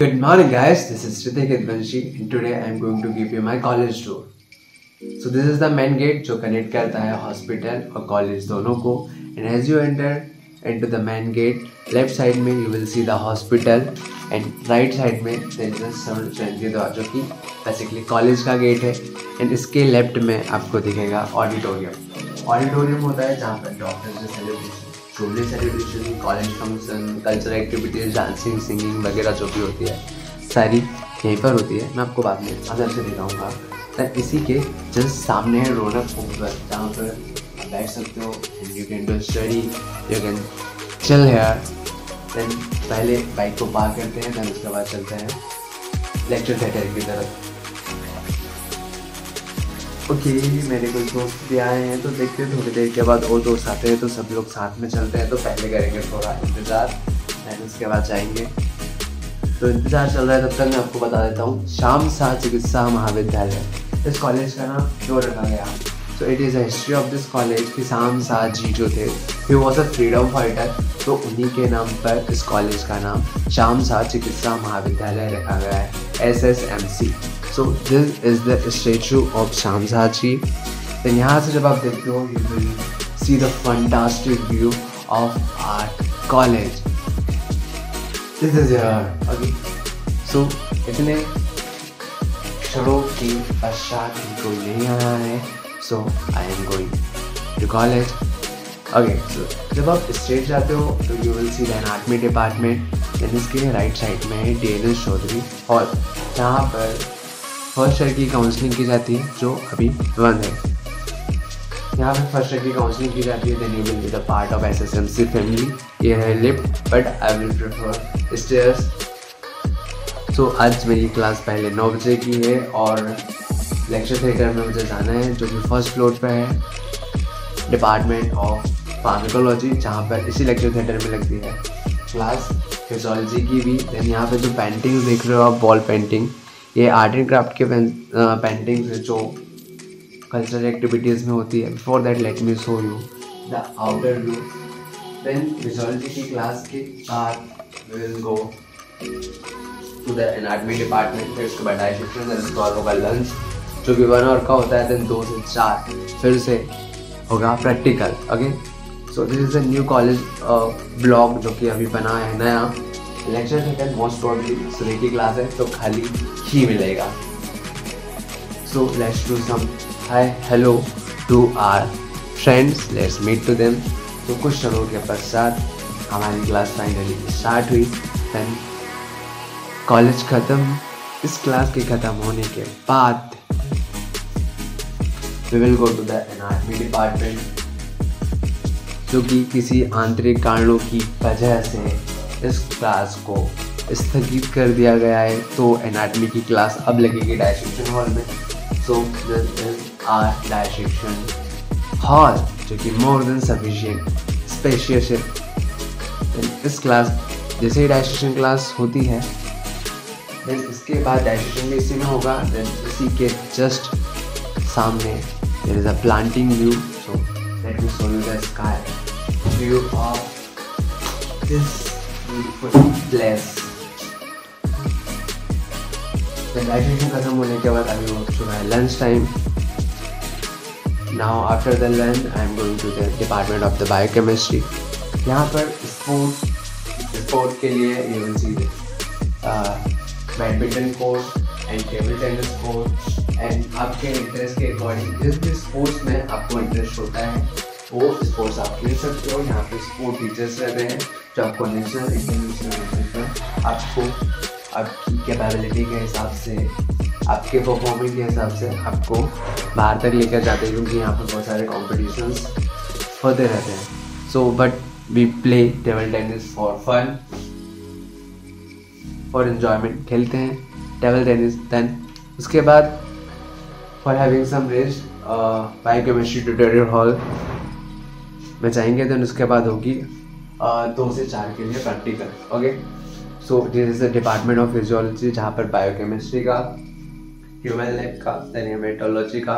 morning guys, this is Ritik Advanshi and today I am going to give you my college tour. So this is the main gate जो connect करता है hospital और college दोनों को and as you enter into the main gate left side में you will see the hospital and right side में there is a surgery द्वार जो कि basically college का gate है and इसके left में आपको दिखेगा auditorium auditorium होता है जहाँ पर डॉक्टर से celebration school celebration college function cultural activities dancing singing वगैरह जो भी होती है, सारी यहीं पर होती है। मैं आपको बाद में अंदर से दिखाऊँगा। तो इसी के जस्ट सामने है रोनक ऊपर जहाँ पर बैठ सकते हो and you can do study you can चल हेयर देन पहले बाइक को पार करते हैं देन उसके बाद चलते हैं। लेक्चर थिएटर की तरफ़। ओके, मेरे कुछ दोस्त भी आए हैं तो देखते हैं, थोड़ी देर के बाद और दोस्त आते हैं तो सब लोग साथ में चलते हैं तो पहले करेंगे थोड़ा इंतज़ार देन उसके बाद जाएँगे। तो इंतज़ार चल रहा है, तब तक मैं आपको बता देता हूँ, शाम शाह चिकित्सा महाविद्यालय, इस कॉलेज का नाम क्यों रखा गया? So it is history of this college कि शाम शाह जी जो थे he was a freedom fighter तो उन्हीं के नाम पर इस कॉलेज का नाम शाम शाह चिकित्सा महाविद्यालय रखा गया है S S M C so this is the statue of Shamjaji then यहाँ से जब आप देखते हो you will see the fantastic view of art college this is अभी सो इतने क्षणों के पश्चात कोई नहीं आया है so I am going to college okay so जब आप स्टेट जाते हो तो you will see the anatomy department then इसके राइट साइड में D N S Chaudhary hall जहाँ पर फ़र्स्ट ईयर की काउंसलिंग की जाती है, जो अभी बंद है। यहाँ पे फ़र्स्ट ईयर की काउंसलिंग की जाती है then you will be the part of S S M C family ये है lift but I will prefer stairs so आज मेरी क्लास पहले नौ बजे की है, और लेक्चर थिएटर में मुझे जाना है, जो कि फ़र्स्ट फ्लोर पर है। डिपार्टमेंट ऑफ़ फार्मिकोलॉजी जहाँ पर इसी लेक्चर थिएटर में लगती है क्लास फिजोलॉजी की भी देन यहाँ पे जो पेंटिंग देख रहे हो आप वॉल पेंटिंग ये आर्ट एंड क्राफ्ट के पेंटिंग्स जो कल्चरल एक्टिविटीज़ में होती है। Before that let me show you the outer view then physiology की क्लास के बाद will go to the anatomy department फिर उसके बाद डाइजेशन होगा लंच जो कि वन आवर का होता है देन दो से चार। फिर से होगा practical okay so this is a new college block जो कि अभी बना है, नया। लेक्चर सेकंड मोस्ट प्रॉब्ली सुबह की क्लास है तो खाली ही मिलेगा। So let's do some hi hello to our friends let's meet to them तो कुछ क्षणों के पश्चात हमारी क्लास फाइनली स्टार्ट हुई। देन कॉलेज ख़त्म। इस क्लास के ख़त्म होने के बाद we will go to the anatomy department जो कि किसी आंतरिक कारणों की वजह से इस क्लास को स्थगित कर दिया गया है। तो एनाटमी की क्लास अब लगेगी डायसेक्शन हॉल में। सो आर डायसेक्शन हॉल जो कि मोर देन सफिशियंट स्पेशियस है। इस क्लास जैसे ही डायसेक्शन क्लास होती है देन इसके बाद डायसेक्शन भी इसी में होगा। देन इसी के जस्ट सामने there is a planting view so let me show you the sky view of this place graduation खत्म होने के बाद अभी हो चुका है lunch time now after the lunch I am going to the department of the biochemistry यहाँ पर स्पोर्ट स्पोर्ट के लिए you will see badminton court and table tennis court and आपके इंटरेस्ट के अकॉर्डिंग जिस भी स्पोर्ट्स में आपको इंटरेस्ट होता है वो स्पोर्ट्स आप खेल सकते हो, यहाँ पे स्पोर्ट टीचर्स रहते हैं, जो आपको नेशनल इंटरनेशनल आपको, आपकी कैपेबिलिटी के हिसाब से, आपके परफॉर्मेंस के हिसाब से आपको बाहर तक लेकर जाते हैं, क्योंकि यहाँ पर बहुत सारे कॉम्पिटिशन्स होते रहते हैं। So but we play table tennis for fun for enjoyment खेलते हैं टेबल टेनिस देन उसके बाद for having some rest biochemistry tutorial hall में जाएँगे देन उसके बाद होगी दो से चार के लिए practical okay so this is the department of physiology जहाँ पर बायोकेमिस्ट्री का ह्यूमन लैब का देन का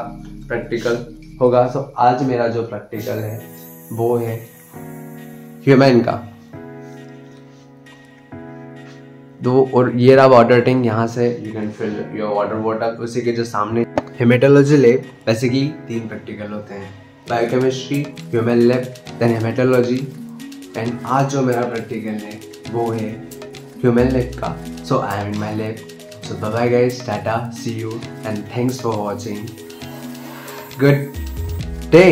प्रैक्टिकल होगा। सो आज मेरा जो प्रैक्टिकल है, वो है ह्यूमन का। दो, और ये रहा वाटर टैंक यहाँ से you can fill your water bottle उसी के जो सामने हेमेटोलॉजी लैब बेसिकली तीन प्रैक्टिकल होते हैं। Biochemistry human lab then haematology and आज जो मेरा प्रैक्टिकल है, वो है ह्यूमन लैब का। So I am in my lab so bye guys tata see you and thanks for watching good day